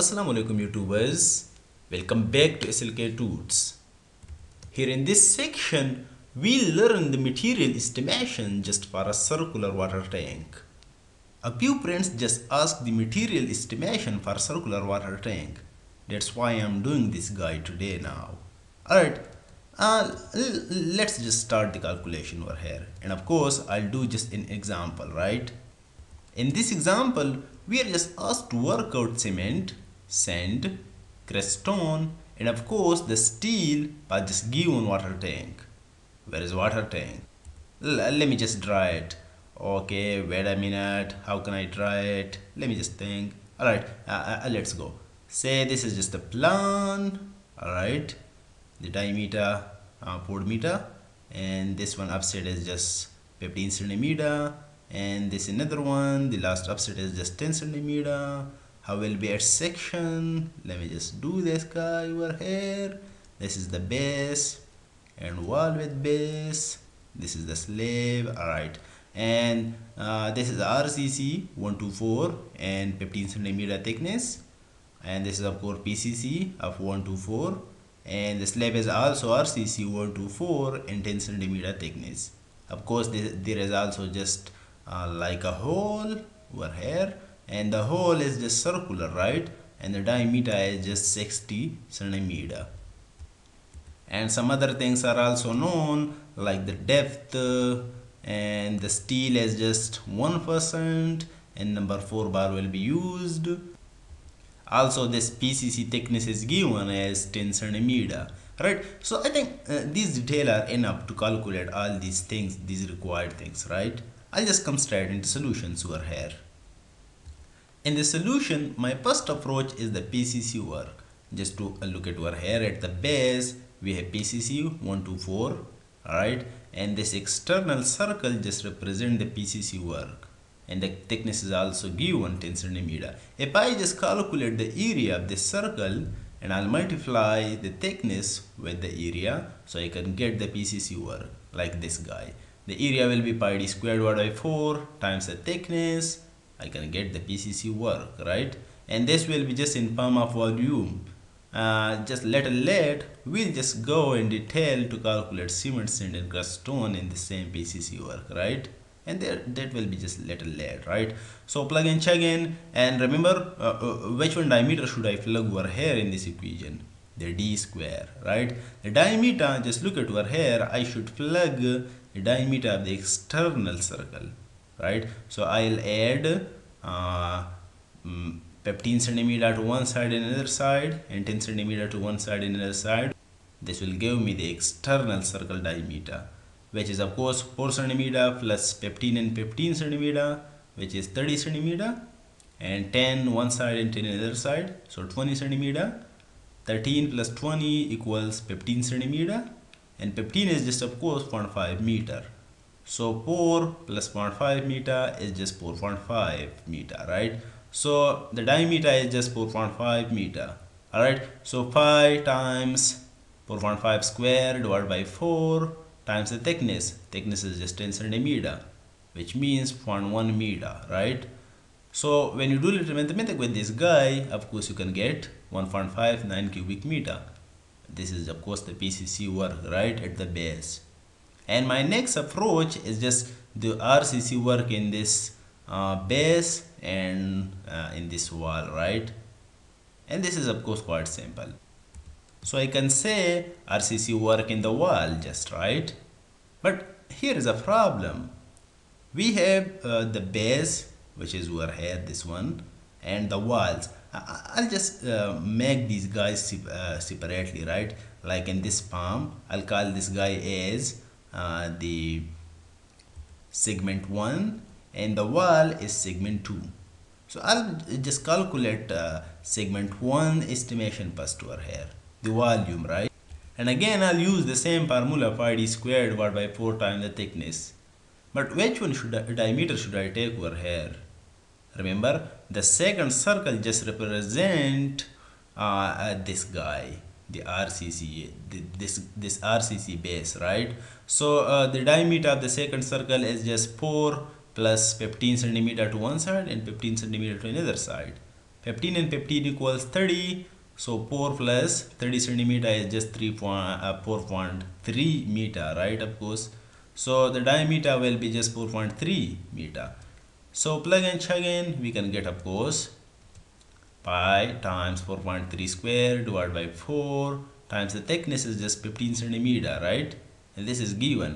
Assalamu alaikum YouTubers. Welcome back to SLK Tools. Here in this section, we'll learn the material estimation just for a circular water tank. A few friends just asked the material estimation for circular water tank. That's why I'm doing this guide today now. Alright, uh, let's just start the calculation over here. And of course, I'll do just an example, right? In this example, we are just asked to work out cement, sand, crushed stone, and of course the steel for this given water tank. Where is water tank? L- let me just draw it. Okay, wait a minute. How can I draw it? Let me just think. Alright, uh, uh, let's go. Say this is just a plan. Alright, the diameter uh, 4 meter, and this one upside is just 15 centimeter and this another one the last offset is just 10 centimeter how will be at section. Let me just do this guy over here. This is the base. And wall with base. This is the slab all right and uh, this is RCC 124 and 15 centimeter thickness. And this is of course PCC of 124 and the slab is also RCC 124 and 10 centimeter thickness. Of course there, there is also just uh, like a hole over here and the hole is just circular right? And the diameter is just 60 centimeter. And some other things are also known like the depth and the steel is just 1% and number 4 bar will be used. Also this PCC thickness is given as 10 centimeter right? So I think uh, these detail are enough to calculate all these things these required things right? I'll just come straight into solutions over here. In the solution, my first approach is the PCC work. Just to look at over here at the base, we have PCC 124, alright, and this external circle just represent the PCC work. And the thickness is also given 10 centimeter. If I just calculate the area of this circle and I'll multiply the thickness with the area so I can get the PCC work like this guy the area will be pi d squared by 4 times the thickness I can get the PCC work right? And this will be just in form of volume. Uh, just little late we'll just go in detail to calculate cement sand and stone in the same PCC work right? And there that will be just little late right? So plug and check in and remember uh, uh, which one diameter should I plug over here in this equation? The d square right? The diameter just look at over here I should plug the diameter of the external circle right? So I'll add uh, mm, 15 centimeter to one side and another side and 10 centimeter to one side and another side. This will give me the external circle diameter which is of course 4 centimeter plus 15 and 15 centimeter which is 30 centimeter and 10 one side and 10 another side so 20 centimeter. 13 plus 20 equals 15 centimeter and 15 is just of course 0.5 meter so 4 plus 0.5 meter is just 4.5 meter right? So the diameter is just 4.5 meter all right so pi times 4.5 square divided by 4 times the thickness. Thickness is just 10 centimeter which means 0.1 meter right? So when you do little mathematics with this guy of course you can get 1.59 cubic meter. This is of course the PCC work right at the base and my next approach is just the RCC work in this uh, base and uh, in this wall right? And this is of course quite simple. So I can say RCC work in the wall just right? But here is a problem. We have uh, the base which is over here this one and the walls. I'll just uh, make these guys uh, separately right? Like in this palm I'll call this guy as uh, the segment 1 and the wall is segment 2 so I'll just calculate uh, segment 1 estimation first over here the volume right? And again I'll use the same formula pi d squared divided by 4 times the thickness. But which one should I, diameter should I take over here? Remember the second circle just represent uh, this guy the RCC the, this this RCC base right? So uh, the diameter of the second circle is just 4 plus 15 centimeter to one side and 15 centimeter to another side. 15 and 15 equals 30 so 4 plus 30 centimeter is just 3 point, uh, 4.3 meter right of course? So the diameter will be just 4.3 meter. So plug and chug in we can get of course pi times 4.3 square divided by 4 times the thickness is just 15 centimeter right? And this is given.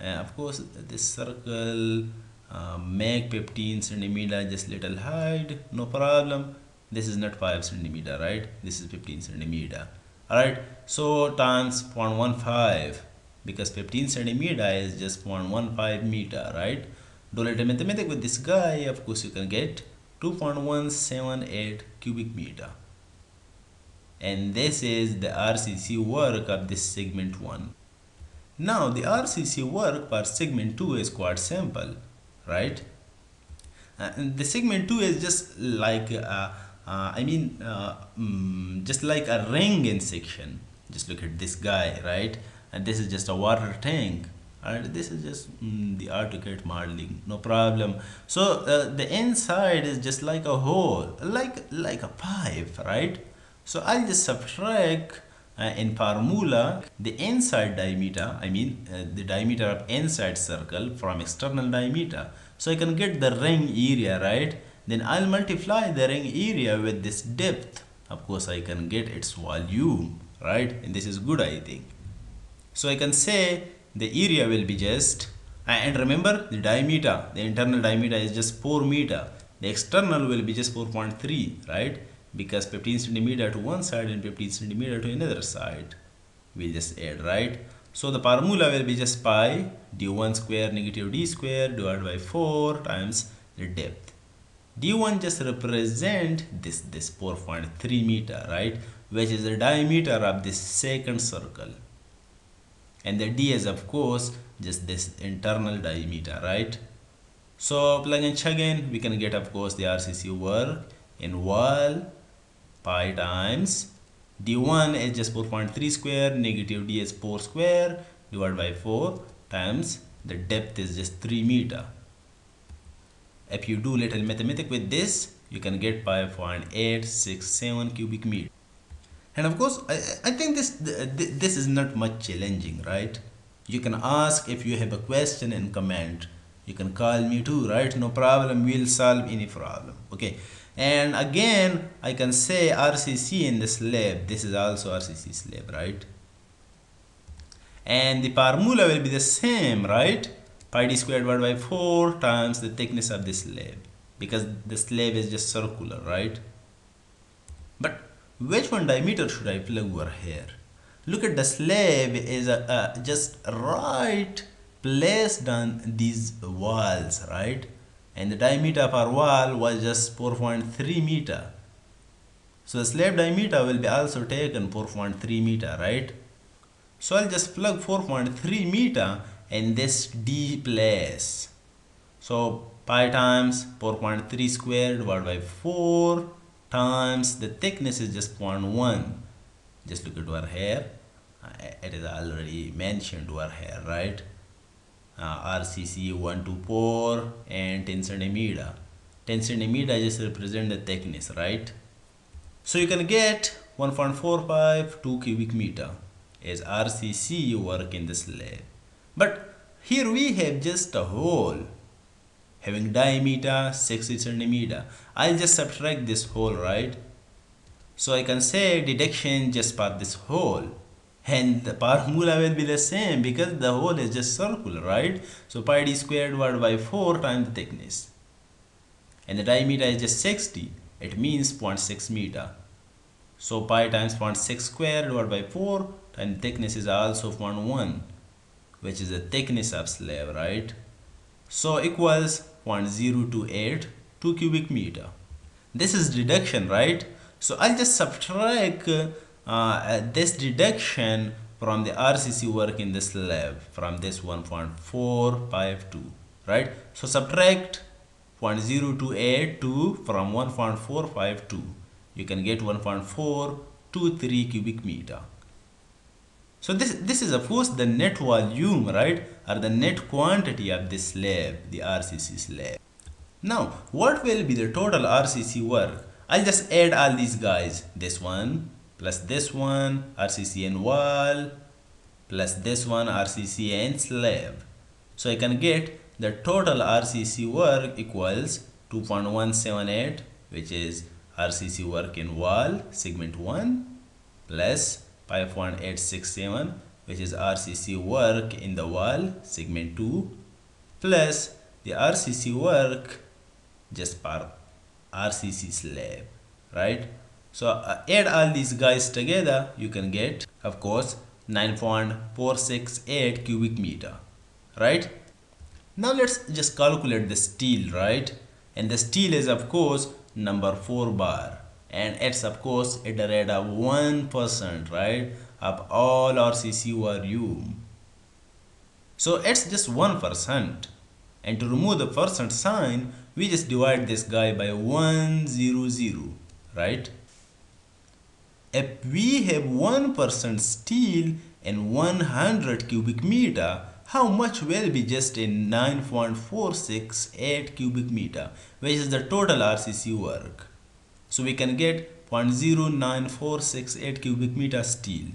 Uh, of course this circle uh, make 15 centimeter just little height no problem. This is not 5 centimeter right? This is 15 centimeter all right so times 0.15 because 15 centimeter is just 0.15 meter right? Do a little mathematics with this guy of course you can get 2.178 cubic meter. And this is the RCC work of this segment 1 now the RCC work for segment 2 is quite simple right? Uh, the segment 2 is just like uh, uh, I mean uh, um, just like a ring in section. Just look at this guy right? And this is just a water tank and this is just mm, the AutoCAD modeling no problem. So uh, the inside is just like a hole like like a pipe right? So I'll just subtract uh, in formula the inside diameter I mean uh, the diameter of inside circle from external diameter. So I can get the ring area right? Then I'll multiply the ring area with this depth. Of course I can get its volume right? And this is good I think. So I can say the area will be just and remember the diameter the internal diameter is just 4 meter. The external will be just 4.3 right? Because 15 centimeter to one side and 15 centimeter to another side. We'll just add right? So the formula will be just pi d1 square negative d square divided by 4 times the depth. d1 just represent this this 4.3 meter right? Which is the diameter of this second circle and the d is of course just this internal diameter right? So plug and chug in we can get of course the RCC work in wall pi times d1 is just 4.3 square negative d is 4 square divided by 4 times the depth is just 3 meter. If you do little mathematics with this you can get 5.867 cubic meter and of course I, I think this this is not much challenging right? You can ask if you have a question and comment. You can call me too right? No problem. We'll solve any problem okay? And again I can say RCC in the slab this is also RCC slab right? And the formula will be the same right? Pi d squared divided by 4 times the thickness of the slab because the slab is just circular right? But which one diameter should I plug over here? Look at the slab is a just right placed on these walls right? And the diameter of our wall was just 4.3 meter. So the slab diameter will be also taken 4.3 meter right? So I'll just plug 4.3 meter in this D place. So pi times 4.3 squared divided by 4 times the thickness is just 0.1 just look at our hair. Uh, it is already mentioned our hair right? Uh, RCC 124 and 10 centimeter. 10 centimeter just represent the thickness right? So you can get 1.45 2 cubic meter as RCC you work in this slab but here we have just a hole having diameter 60 centimeter. I'll just subtract this hole right? So I can say deduction just for this hole and the formula will be the same because the hole is just circular right? So pi d squared divided by 4 times the thickness. And the diameter is just 60 it means 0.6 meter. So pi times 0.6 square divided by 4 and thickness is also 0.1 which is the thickness of slab right so equals 0.028 2 cubic meter. This is reduction right? So I'll just subtract uh, this deduction from the RCC work in this lab from this 1.452 right? So subtract 0.0282 from 1.452 you can get 1.423 cubic meter so this this is of course the net volume right or the net quantity of this slab the RCC slab now what will be the total RCC work I'll just add all these guys. This one plus this one RCC and wall plus this one RCC and slab. So I can get the total RCC work equals 2.178 which is RCC work in wall segment 1 plus 5.867 which is RCC work in the wall segment 2 plus the RCC work just per RCC slab right? So uh, add all these guys together you can get of course 9.468 cubic meter right? Now let's just calculate the steel right? And the steel is of course number 4 bar and it's of course at the rate of 1% right of all RCC volume so it's just 1% and to remove the percent sign we just divide this guy by 100 right? If we have 1% steel and 100 cubic meter how much will be just in 9.468 cubic meter which is the total RCC work so we can get 0.09468 cubic meter steel.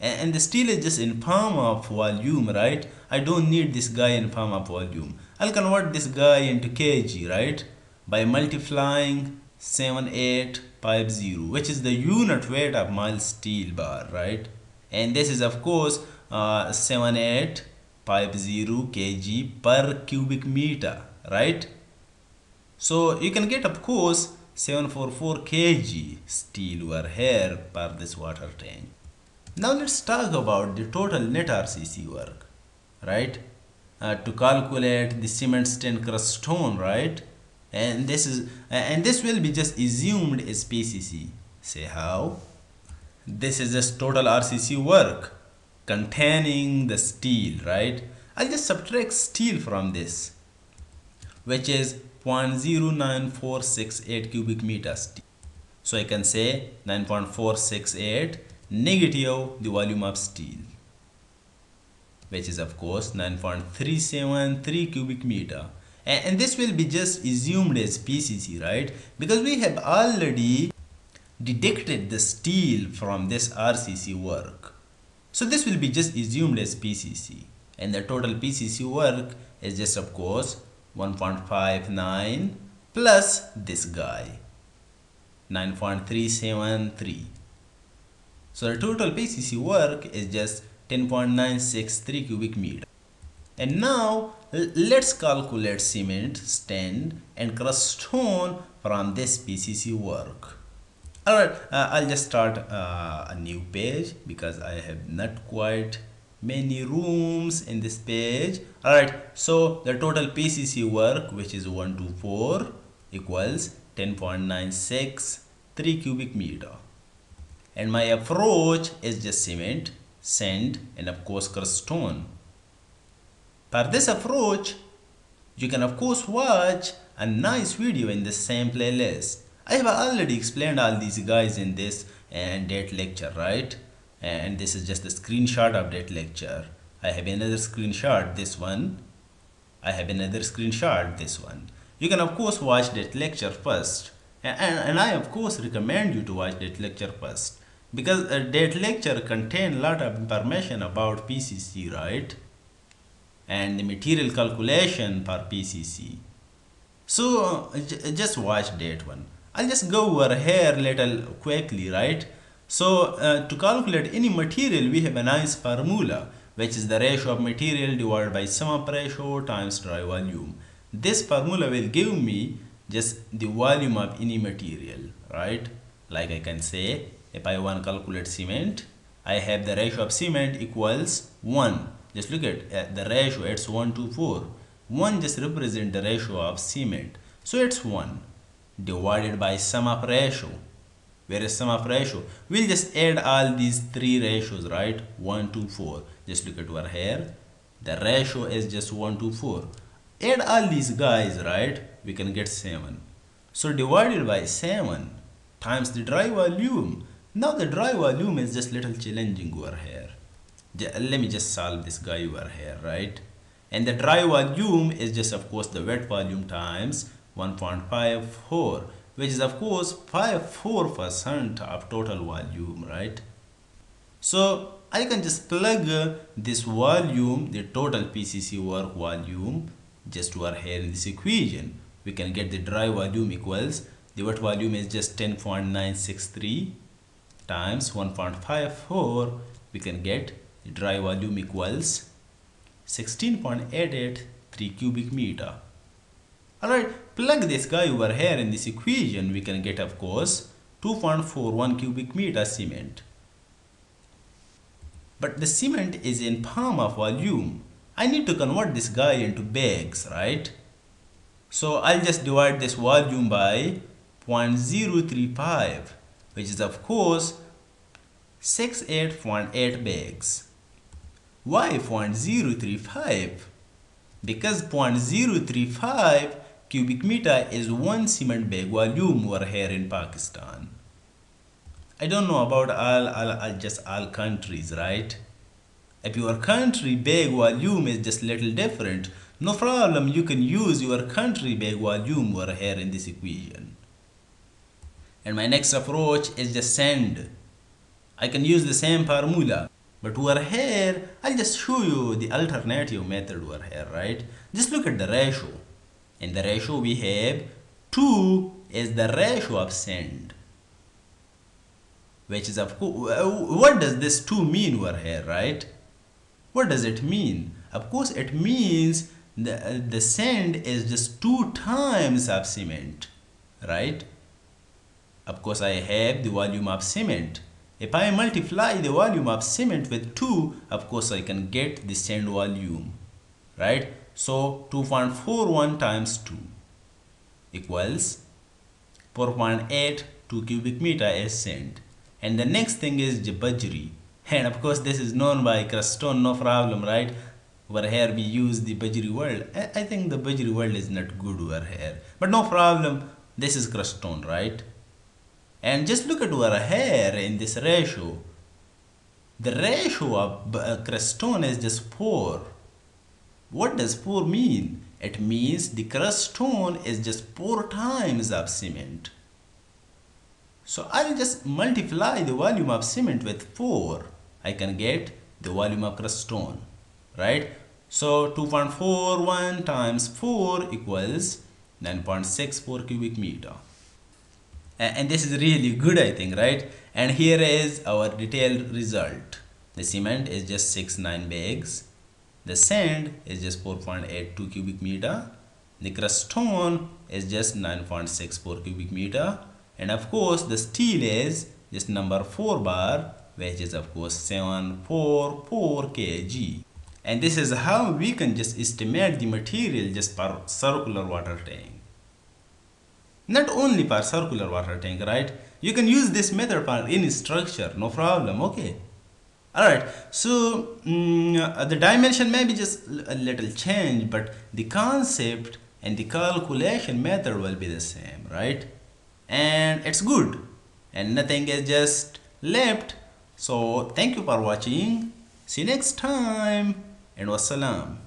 And the steel is just in palm of volume right? I don't need this guy in palm of volume. I'll convert this guy into kg right? By multiplying 7850 which is the unit weight of mild steel bar right? And this is of course uh, 7850 kg per cubic meter right so you can get of course 744 kg steel over here per this water tank. Now let's talk about the total net RCC work right? Uh, to calculate the cement stain crushed stone right? And this is and this will be just assumed as PCC say how? This is just total RCC work containing the steel right? I'll just subtract steel from this which is 0.09468 cubic meters so I can say 9.468 negative the volume of steel which is of course 9.373 cubic meter. And, this will be just assumed as PCC right? Because we have already deducted the steel from this RCC work. So this will be just assumed as PCC and the total PCC work is just of course 1.59 plus this guy 9.373 so the total PCC work is just 10.963 cubic meter. And now let's calculate cement, stand and crushed stone from this PCC work. Alright, uh, I'll just start uh, a new page because I have not quite many rooms in this page. Alright, so the total PCC work which is 124 equals 10.963 cubic meter. And my approach is just cement sand and of course crushed stone. For this approach, you can of course watch a nice video in the same playlist. I have already explained all these guys in this uh, and that lecture, right? And this is just a screenshot of that lecture. I have another screenshot, this one. I have another screenshot, this one. You can of course watch that lecture first. And, and I of course recommend you to watch that lecture first because uh, that lecture contain a lot of information about PCC right and the material calculation for PCC so uh, just watch that one I'll just go over here little quickly right so uh, to calculate any material we have a nice formula which is the ratio of material divided by sum of ratio times dry volume. This formula will give me just the volume of any material right? Like I can say if I want to calculate cement I have the ratio of cement equals 1 just look at uh, the ratio it's 1 to 4 1 just represent the ratio of cement. So it's 1 divided by sum of ratio where is sum of ratio? We'll just add all these three ratios right? 1 to 4 just look at over here. The ratio is just 1 to 4 add all these guys right? We can get 7 so divided by 7 times the dry volume. Now the dry volume is just little challenging over here. Let me just solve this guy over here, right? And the dry volume is just of course the wet volume times 1.54 which is of course 54% of total volume right? So I can just plug this volume the total PCC work volume just over here in this equation. We can get the dry volume equals the wet volume is just 10.963 times 1.54 we can get the dry volume equals 16.883 cubic meter alright plug this guy over here in this equation we can get of course 2.41 cubic meter cement but the cement is in pound of volume I need to convert this guy into bags right so I'll just divide this volume by 0.035 which is of course 68.8 bags. Why 0.035? Because 0.035 cubic meter is one cement bag volume over here in Pakistan. I don't know about all, all, all just all countries, right? If your country bag volume is just little different, no problem, you can use your country bag volume over here in this equation. And my next approach is just sand. I can use the same formula. But over here, I'll just show you the alternative method over here, right? Just look at the ratio. In the ratio we have 2 is the ratio of sand. Which is of course, what does this 2 mean over here, right? What does it mean? Of course, it means the, the sand is just 2 times of cement, right? Of course, I have the volume of cement. If I multiply the volume of cement with 2, of course, I can get the sand volume, right? So, 2.41 times 2 equals 4.8 2 cubic meter as sand. And the next thing is bajri. And of course, this is known by crushed stone, no problem, right? Over here, we use the bajri word. I think the bajri word is not good over here. But no problem, this is crushed stone, right? And just look at our hair in this ratio. The ratio of uh, crushed stone is just 4. What does 4 mean? It means the crushed cruststone is just 4 times of cement. So I'll just multiply the volume of cement with 4. I can get the volume of crushed cruststone, right? So 2.41 times 4 equals 9.64 cubic meter and this is really good I think right and here is our detailed result the cement is just 69 bags the sand is just 4.82 cubic meter. The crust stone is just 9.64 cubic meter. And of course the steel is just number 4 bar which is of course 744 kg. And this is how we can just estimate the material just per circular water tank. Not only for circular water tank right? You can use this method for any structure no problem okay all right so um, the dimension may be just a little change but the concept and the calculation method will be the same right? And it's good. And nothing is just left. So thank you for watching. See you next time. And wassalam